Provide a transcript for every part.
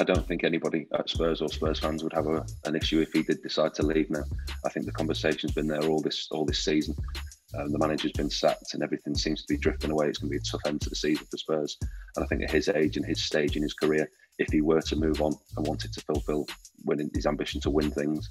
I don't think anybody at Spurs or Spurs fans would have a, an issue if he did decide to leave now. I think the conversation's been there all this all this season. Um, the manager's been sacked and everything seems to be drifting away. It's going to be a tough end to the season for Spurs. And I think at his age and his stage in his career, if he were to move on and wanted to fulfil winning his ambition to win things,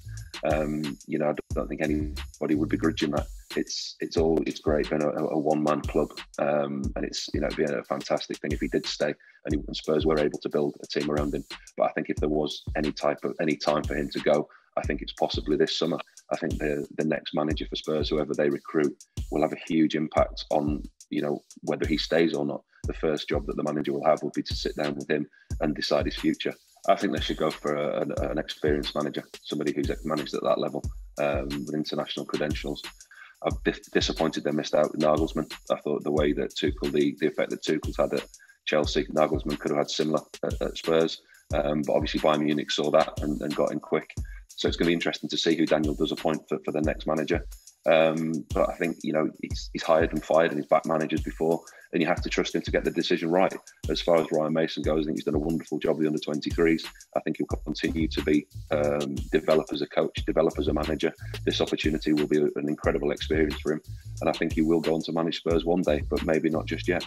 um, you know, I don't think anybody would begrudge him that. It's it's all it's great being a, a one man club, um, and it's you know it'd be a fantastic thing if he did stay and, he, and Spurs were able to build a team around him. But I think if there was any type of any time for him to go, I think it's possibly this summer. I think the the next manager for Spurs, whoever they recruit, will have a huge impact on you know whether he stays or not. The first job that the manager will have will be to sit down with him and decide his future. I think they should go for a, an, an, experienced manager, somebody who's managed at that level um, with international credentials. I'm disappointed they missed out with Nagelsmann. I thought the way that Tuchel, the, the effect that Tuchel's had at Chelsea, Nagelsmann could have had similar at, at Spurs. Um, but obviously Bayern Munich saw that and, and, got in quick. So it's going to be interesting to see who Daniel does appoint for, for the next manager. Um, but I think you know he's, he's hired and fired and he's back managers before, and you have to trust him to get the decision right. As far as Ryan Mason goes, I think he's done a wonderful job with the under 23s. I think he'll continue to be um, develop as a coach, develop as a manager. This opportunity will be an incredible experience for him, and I think he will go on to manage Spurs one day, but maybe not just yet.